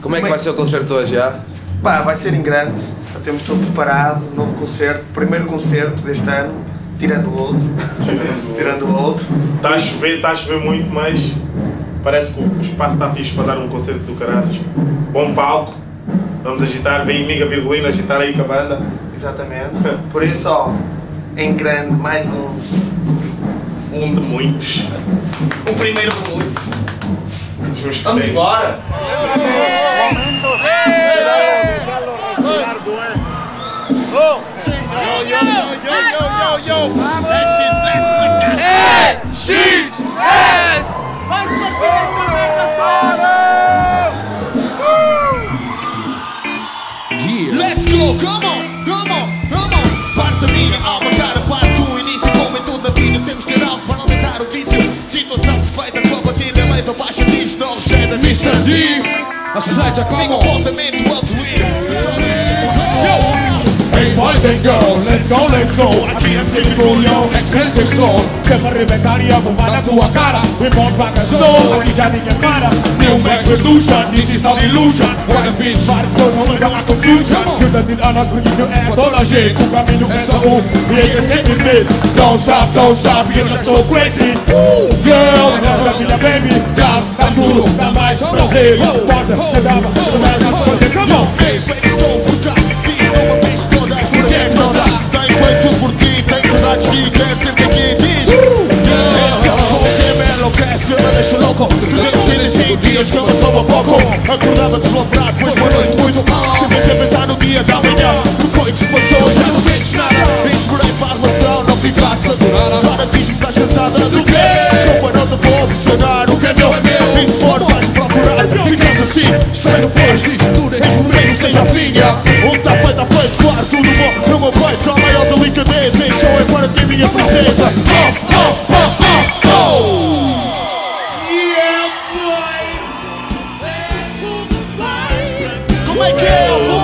Como é que vai ser o concerto hoje, já? Pá, vai ser em grande, já temos tudo preparado, novo concerto, primeiro concerto deste ano, tirando o outro. tirando o outro. Está a chover, está a chover muito, mas parece que o espaço está fixe para dar um concerto do Caraças. Bom palco, vamos agitar, vem Miga Virgulina agitar aí com a banda. Exatamente. Por isso, ó, em grande, mais um. Um de muitos. O primeiro de muitos. Vamos Vamos embora! Let's go, come on, Aceita, come Tem on. comportamento absoluto Hey boys and girls, let's go, let's go. Aqui é sempre yo, expensive soul Se for arrebentar e a bombar na tua cara. We won't back us no, aqui já ninguém para. New Max Revolution, this is not illusion. The beat fire, todo mundo dá uma conclusion Que o destino a nosso início é toda a gente O caminho é só um, e é que sempre vê Don't stop, don't stop, you're just so crazy. Girl, nossa filha baby. Já tá tudo, dá mais prazer 365 dias que eu não sou a pouco Acordava deslumbrado Depois uma noite muito Sempre a pensar no dia da manhã que foi que se passou Já não sentes nada. Esperei para a relação Não ficaste saturada Agora diz-me que estás cansada do quê? Desculpa não te vou pressionar O que é meu. É meu E se for vais procurar Ficamos assim. Espero pois Este momento seja a O que está feito está feito Claro tudo bom peito Com a maior delicadeza Este show é para ti minha princesa. Oh oh oh oh que? Come